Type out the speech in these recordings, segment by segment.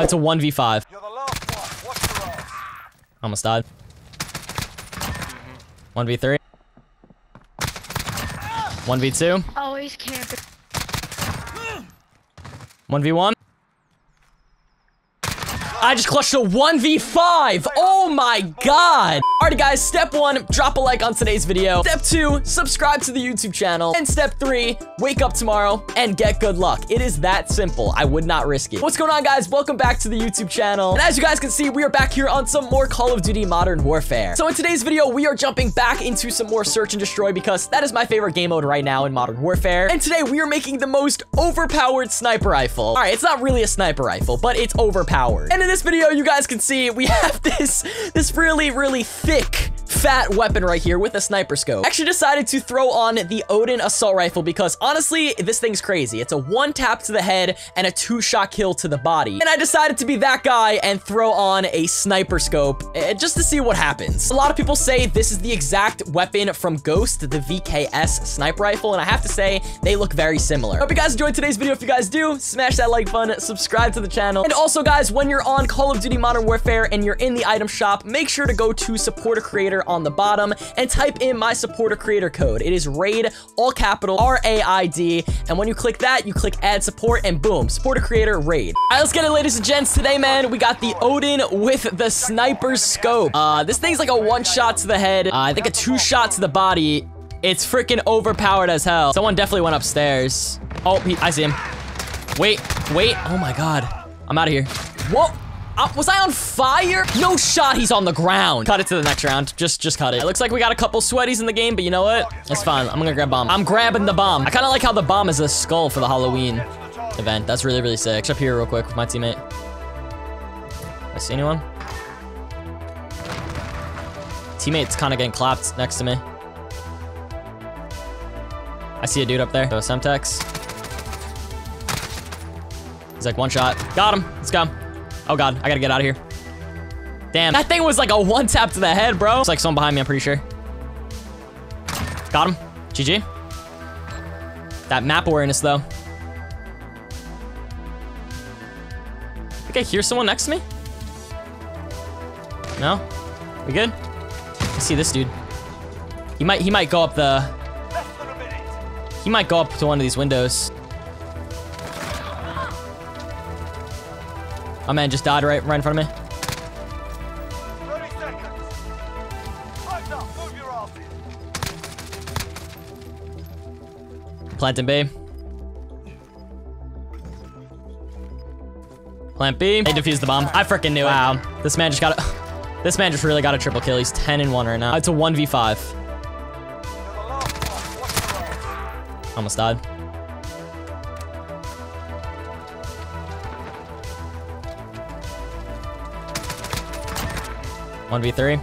Oh, it's a 1v5. You're the last one. Watch your ass. Almost died. Mm-hmm. 1v3. 1v2. Always camping. 1v1. I just clutched a 1v5. Oh my god. Alrighty guys, step one, drop a like on today's video. Step two, subscribe to the YouTube channel. And step three, wake up tomorrow and get good luck. It is that simple. I would not risk it. What's going on guys? Welcome back to the YouTube channel. And as you guys can see, we are back here on some more Call of Duty Modern Warfare. So in today's video, we are jumping back into some more search and destroy because that is my favorite game mode right now in Modern Warfare. And today we are making the most overpowered sniper rifle. All right, it's not really a sniper rifle, but it's overpowered. And in this video, you guys can see we have this, this really, really thick, fat weapon right here with a sniper scope. Actually decided to throw on the Oden assault rifle because honestly, this thing's crazy. It's a one tap to the head and a two shot kill to the body. And I decided to be that guy and throw on a sniper scope eh, just to see what happens. A lot of people say this is the exact weapon from Ghost, the VKS sniper rifle. And I have to say, they look very similar. Hope you guys enjoyed today's video. If you guys do, smash that like button, subscribe to the channel. And also guys, when you're on Call of Duty Modern Warfare and you're in the item shop, make sure to go to support a creator on the bottom and type in my supporter creator code. It is RAID, all capital, R-A-I-D. And when you click that, you click add support and boom, supporter creator RAID. All right, let's get it, ladies and gents. Today, man, we got the Oden with the sniper scope. Uh, this thing's like a one shot to the head. Uh, I think a two shot to the body. It's freaking overpowered as hell. Someone definitely went upstairs. Oh, he, I see him. Wait, wait. Oh my God. I'm out of here. Whoa. Uh, was I on fire? No shot, he's on the ground. Cut it to the next round. Just just cut it. It looks like we got a couple sweaties in the game, but you know what? It's fine. I'm gonna grab bomb. I'm grabbing the bomb. I kind of like how the bomb is a skull for the Halloween event. That's really, really sick. Up here real quick with my teammate. I see anyone? Teammate's kind of getting clapped next to me. I see a dude up there. So Semtex. He's like one shot. Got him. Let's go. Oh god, I gotta get out of here. Damn, that thing was like a one tap to the head, bro. It's like someone behind me, I'm pretty sure. Got him. GG. That map awareness, though. I think I hear someone next to me. No? We good? I see this dude. He might he might go up the he might go up to one of these windows. Oh man, just died right right in front of me. 30 seconds. Time's up. Move your asses. Planting B. Plant B. They defused the bomb. I freaking knew. Wow. This man just got a... This man just really got a triple kill. He's 10 and 1 right now. It's a 1v5. You're the last one. Watch your ass. Almost died. One v three.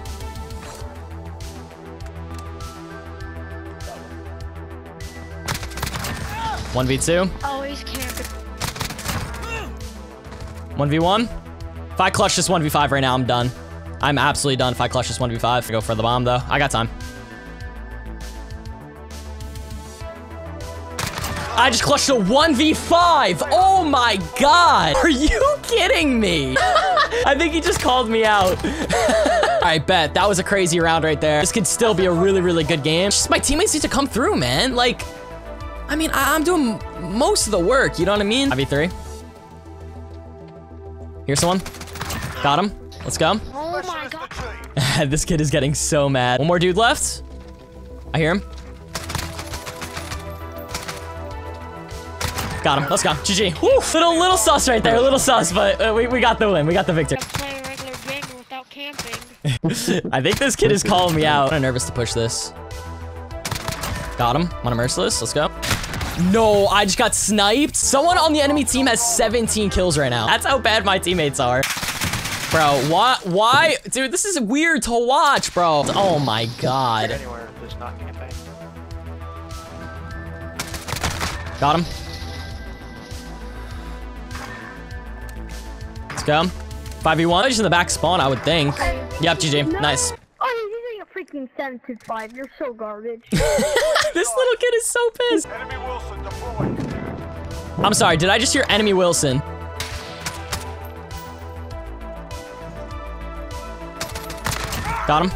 One v two. Always camping. One v one. If I clutch this one v five right now, I'm done. I'm absolutely done if I clutch this one v five. I Go for the bomb though. I got time. I just clutched a 1v5. Oh my god. Are you kidding me? I think he just called me out. I bet. That was a crazy round right there. This could still be a really, really good game. Just my teammates need to come through, man. Like, I mean, I am doing most of the work. You know what I mean? 5v3. Here's someone. Got him. Let's go. Oh my god. this kid is getting so mad. One more dude left. I hear him. Got him. Let's go. GG. Woo. Little, little sus right there. A little sus, but uh, we, we got the win. We got the victory. Play a regular game without camping. I think this kid is calling me out. I'm nervous to push this. Got him. On a merciless. Let's go. No, I just got sniped. Someone on the enemy team has 17 kills right now. That's how bad my teammates are. Bro, why? Why? Dude, this is weird to watch, bro. Oh my god. anywhere that's not campaign. Got him. go. 5v1. Just in the back spawn, I would think. Yep, GG. No. Nice. Oh, you're doing a freaking 7 to 5. You're so garbage. Oh this little kid is so pissed. I'm sorry, did I just hear enemy Wheelson? Got him.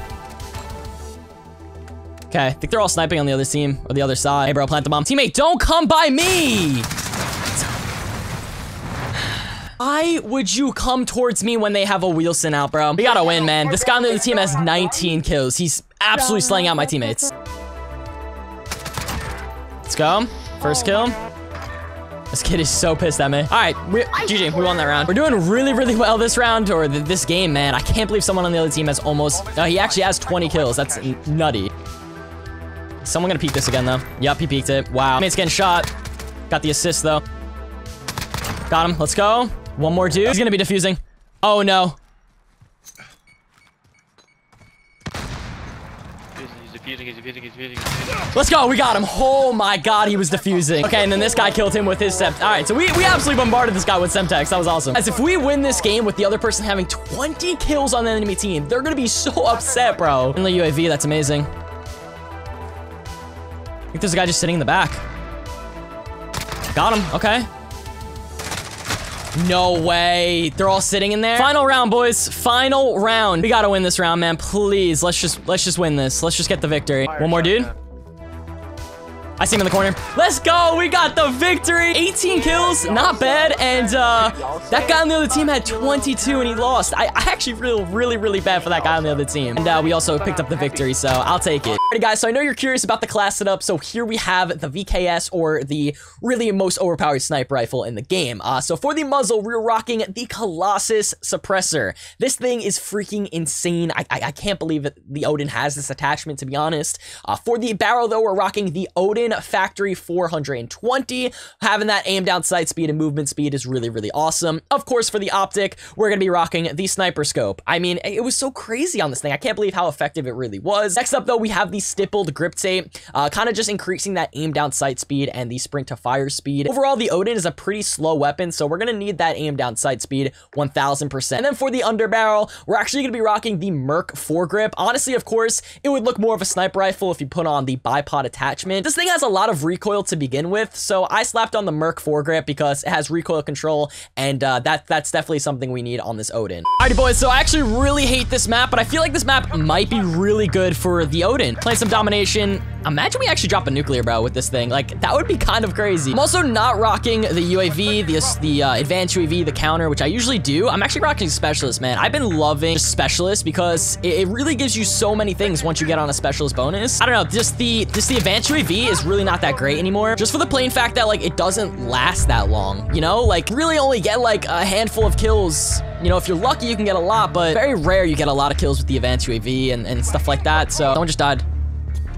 Okay, I think they're all sniping on the other team, or the other side. Hey, bro, plant the bomb. Teammate, don't come by me! Why would you come towards me when they have a Wheelson out, bro? We gotta win, man. This guy on the other team has 19 kills. He's absolutely slaying out my teammates. Let's go. First kill. This kid is so pissed at me. All right, we, GG, we won that round. We're doing really, really well this round, or th this game, man. I can't believe someone on the other team has almost, no, he actually has 20 kills. That's nutty. Someone gonna peek this again, though. Yup, he peeked it. Wow. Mate's getting shot. Got the assist, though. Got him. Let's go. One more dude. He's gonna be defusing. Oh, no. He's defusing, he's defusing, he's defusing. Let's go. We got him. Oh, my God. He was defusing. Okay, and then this guy killed him with his sept. All right, so we, we absolutely bombarded this guy with Semtex. That was awesome. As if we win this game with the other person having 20 kills on the enemy team, they're gonna be so upset, bro. In the UAV, that's amazing. I think there's a guy just sitting in the back. Got him. Okay. No way. They're all sitting in there. Final round, boys. Final round. We gotta win this round, man. Please. Let's just let's just win this. Let's just get the victory. One more dude. I see him in the corner. Let's go. We got the victory. 18 kills. Not bad. And uh, that guy on the other team had 22 and he lost. I, I actually feel really, really bad for that guy on the other team. And uh, we also picked up the victory, so I'll take it. Alright, guys, so I know you're curious about the class setup. So here we have the VKS or the really most overpowered sniper rifle in the game. Uh, so for the muzzle, we're rocking the Colossus Suppressor. This thing is freaking insane. I, I, I can't believe that the Oden has this attachment, to be honest. Uh, for the barrel, though, we're rocking the Oden Factory 420. Having that aim down sight speed and movement speed is really, really awesome. Of course, for the optic, we're going to be rocking the Sniper Scope. I mean, it was so crazy on this thing. I can't believe how effective it really was. Next up, though, we have the Stippled Grip Tape, uh, kind of just increasing that aim down sight speed and the sprint to fire speed. Overall, the Oden is a pretty slow weapon, so we're going to need that aim down sight speed 1000%. And then for the underbarrel, we're actually going to be rocking the Merc foregrip. Honestly, of course, it would look more of a sniper rifle if you put on the bipod attachment. This thing has a lot of recoil to begin with, so I slapped on the Merc foregrip because it has recoil control, and uh, that that's definitely something we need on this Oden. Alrighty, boys, so I actually really hate this map, but I feel like this map might be really good for the Oden. Playing some domination. Imagine we actually drop a nuclear bro with this thing. Like, that would be kind of crazy. I'm also not rocking the UAV, the, the uh, advanced UAV, the counter, which I usually do. I'm actually rocking specialist, man. I've been loving specialist because it, it really gives you so many things once you get on a specialist bonus. I don't know, just the just the advanced UAV is really not that great anymore. Just for the plain fact that like it doesn't last that long, you know? Like really only get like a handful of kills you know, if you're lucky, you can get a lot, but very rare you get a lot of kills with the advanced UAV and, and stuff like that. So someone just died.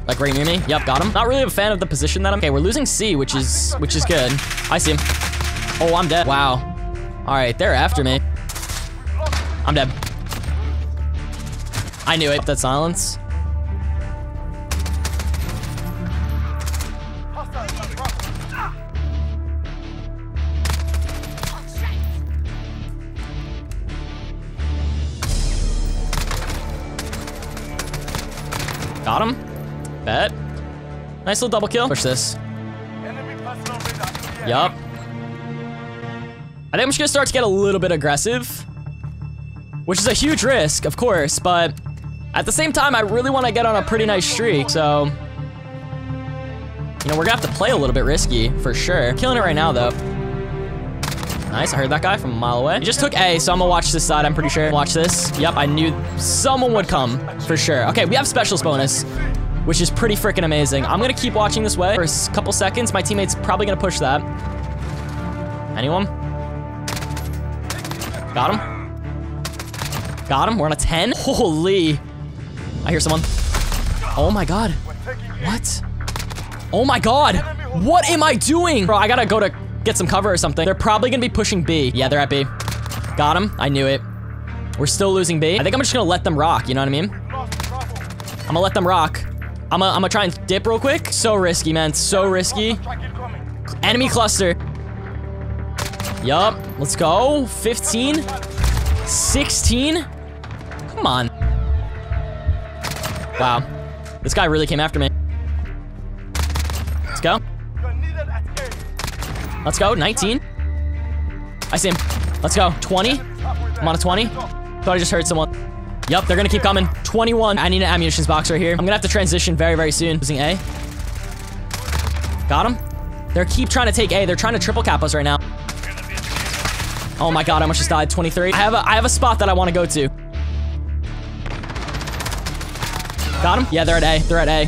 Like right near me. Yep, got him. Not really a fan of the position that I'm. Okay, we're losing C, which is which is good. I see him. Oh, I'm dead. Wow. All right, they're after me. I'm dead. I knew it. That silence. Got him. Bet. Nice little double kill. Push this. Enemy. Yup. I think I'm just gonna start to get a little bit aggressive. Which is a huge risk, of course, but at the same time, I really want to get on a pretty nice streak, so... You know, we're gonna have to play a little bit risky, for sure. Killing it right now, though. Nice, I heard that guy from a mile away. He just took A, so I'm gonna watch this side, I'm pretty sure. Watch this. Yep, I knew someone would come, for sure. Okay, we have specialist bonus, which is pretty freaking amazing. I'm gonna keep watching this way for a couple seconds. My teammate's probably gonna push that. Anyone? Got him. Got him. We're on a 10. Holy. I hear someone. Oh my god. What? Oh my god. What am I doing? Bro, I gotta go to get some cover or something. They're probably gonna be pushing B. Yeah, they're at B. Got him. I knew it. We're still losing B. I think I'm just gonna let them rock, you know what I mean? I'm gonna let them rock. I'm gonna, I'm gonna try and dip real quick. So risky, man. So risky. Enemy cluster. Yup. Let's go. 15. 16. Come on. Wow. This guy really came after me. Let's go. 19. I see him. Let's go. 20. I'm on a 20. Thought I just heard someone. Yep, they're gonna keep coming. 21. I need an ammunitions box right here. I'm gonna have to transition very, very soon. Using A. Got him. They're keep trying to take A. They're trying to triple cap us right now. Oh my god, I almost just died. 23. I have a I have a spot that I want to go to. Got him? Yeah, they're at A. They're at A.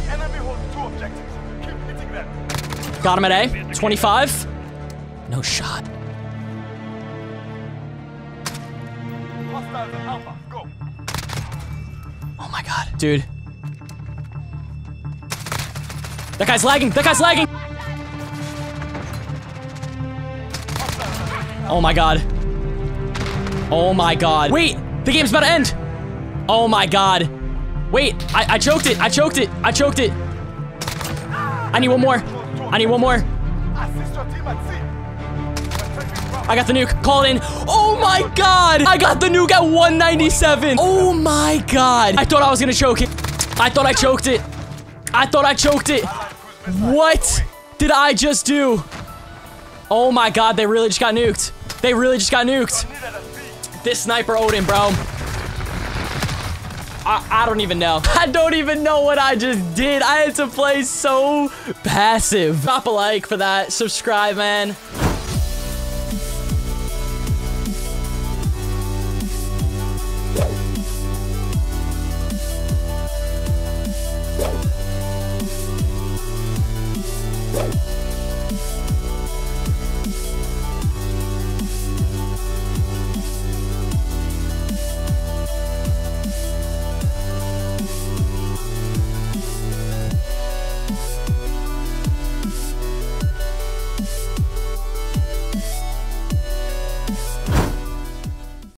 Got him at A. 25. No shot. Oh my god. Dude. That guy's lagging. That guy's lagging. Oh my god. Oh my god. Wait, the game's about to end. Oh my god. Wait, I, I choked it. I choked it. I choked it. I need one more. I need one more. I got the nuke. Call in. Oh my god. I got the nuke at 197. Oh my god. I thought I was gonna choke it. I thought I choked it. I thought I choked it. What did I just do? Oh my god, they really just got nuked. They really just got nuked. This sniper Oden, bro. I, I don't even know. I don't even know what I just did. I had to play so passive. Drop a like for that. Subscribe, man.